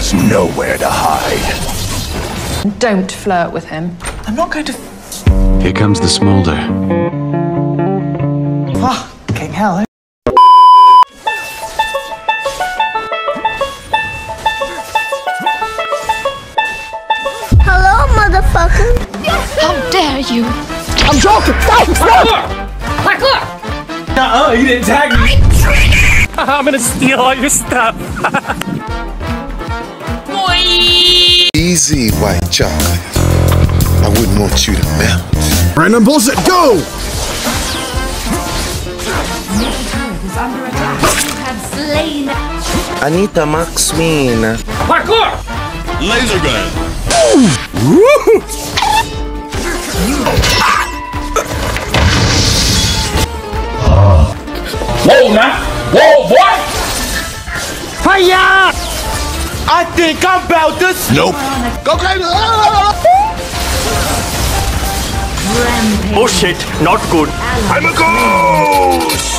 has nowhere to hide. Don't flirt with him. I'm not going to. Here comes the smolder. Oh, King Hell. Hello, motherfucker. How dare you? I'm joking. Stop, stop. Uh-uh, you didn't tag me. I'm gonna steal all your stuff. Easy, white chocolate. I wouldn't want you to melt. Random bullshit, go! is under attack. You have slain. Anita Maxmin. Parkour! Laser gun. Whoa, now! Whoa, boy! Hiya! I think I'm about to. Nope. Go crazy! Rampage. Oh shit, not good. I'm a ghost!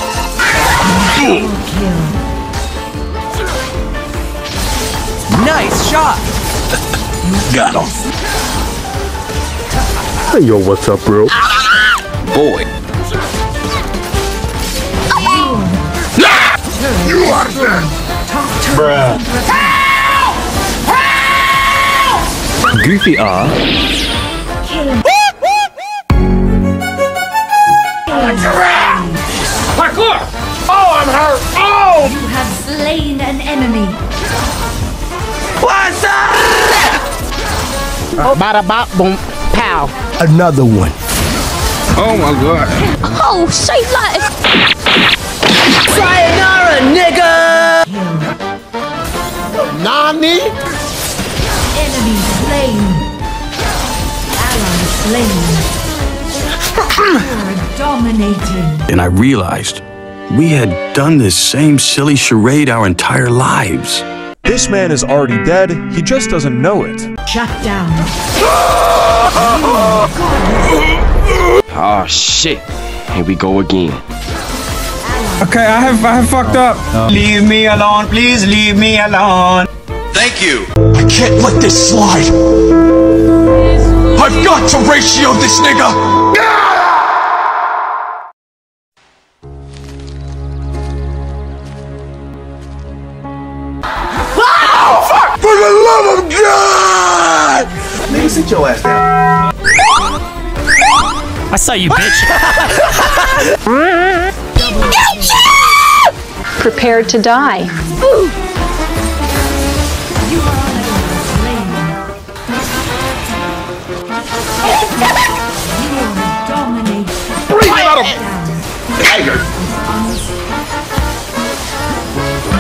Nice shot. Got him. Hey, yo, what's up, bro? Boy. You are dead! Goofy R. Parkour! Oh, I'm hurt! Oh! You have slain an enemy. What's up? Bada bop boom pow. Another one. Oh my god. Oh, save life. Sayonara, nigga. Nani? Slain. Dominating. And I realized we had done this same silly charade our entire lives. This man is already dead, he just doesn't know it. Shut down. Oh shit. Here we go again. Okay, I have I have fucked up. Leave me alone, please leave me alone. Thank you. I can't let this slide. I've got to ratio this nigga. For the love of God! Nigga, sit your ass down. I saw you, bitch. Prepared to die. You You are dominating. Bring it out Down.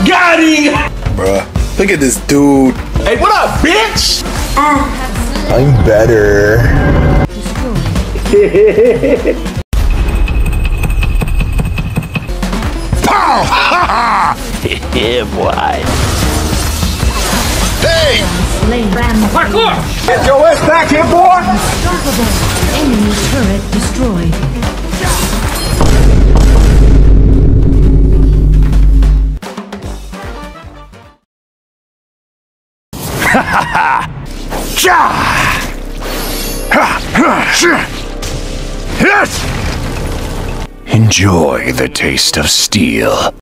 Got him. Bruh, look at this dude. Hey, what up, bitch? I'm better. Yeah, boy. Hey! Slain. Rampage. Parkour! Get your ass back here, boy. Unstoppable. Enemy turret destroyed. Hahaha! Ja! Ha ha! Yes! Enjoy the taste of steel.